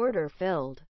Order filled.